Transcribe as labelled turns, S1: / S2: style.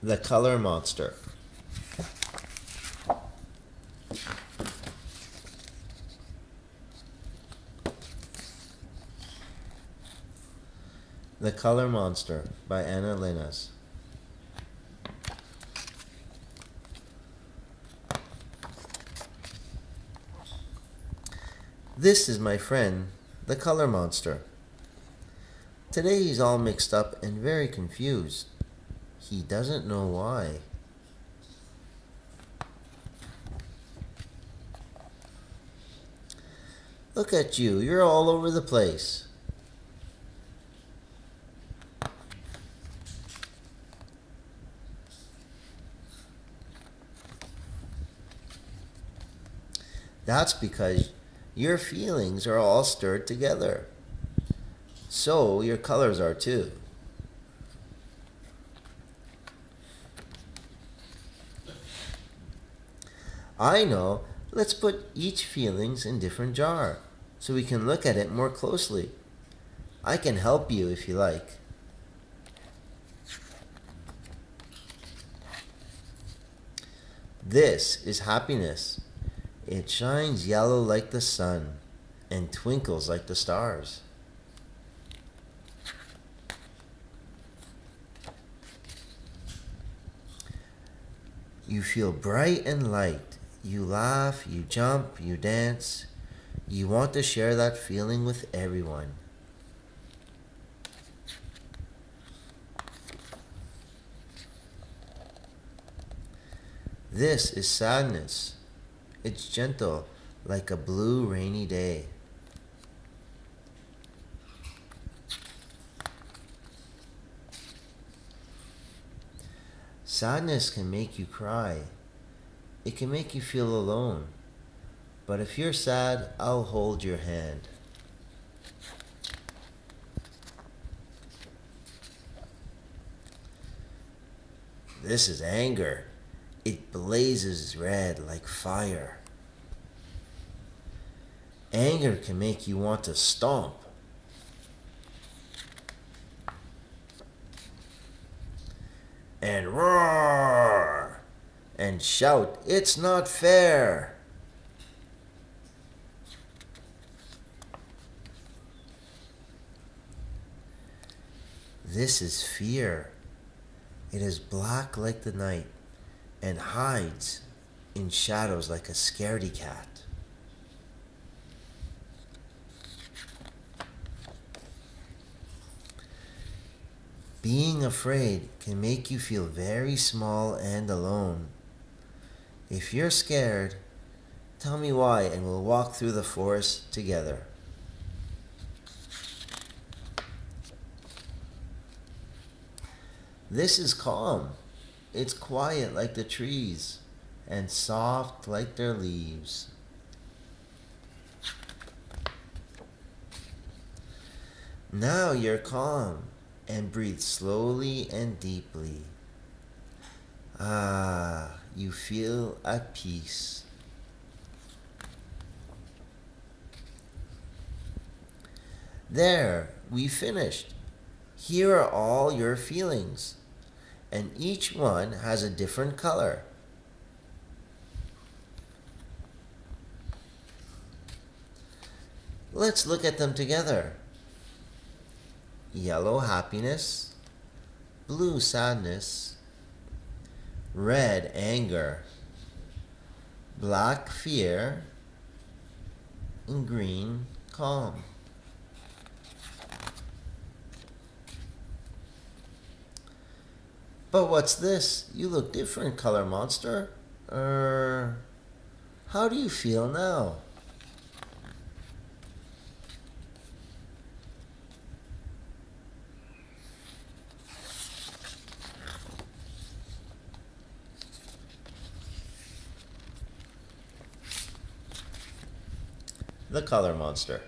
S1: The Color Monster. The Color Monster by Anna Llenas. This is my friend, the Color Monster. Today he's all mixed up and very confused. He doesn't know why. Look at you, you're all over the place. That's because your feelings are all stirred together. So your colors are too. I know. Let's put each feelings in different jar so we can look at it more closely. I can help you if you like. This is happiness. It shines yellow like the sun and twinkles like the stars. You feel bright and light. You laugh, you jump, you dance. You want to share that feeling with everyone. This is sadness. It's gentle, like a blue rainy day. Sadness can make you cry. It can make you feel alone. But if you're sad, I'll hold your hand. This is anger. It blazes red like fire. Anger can make you want to stomp. And roar and shout, It's not fair. This is fear. It is black like the night and hides in shadows like a scaredy cat. Being afraid can make you feel very small and alone. If you're scared, tell me why and we'll walk through the forest together. This is calm. It's quiet like the trees and soft like their leaves. Now you're calm and breathe slowly and deeply. Ah, you feel at peace. There, we finished. Here are all your feelings, and each one has a different color. Let's look at them together. Yellow happiness, blue sadness, red anger, black fear, and green calm. But what's this? You look different, color monster. Er, how do you feel now? The color monster.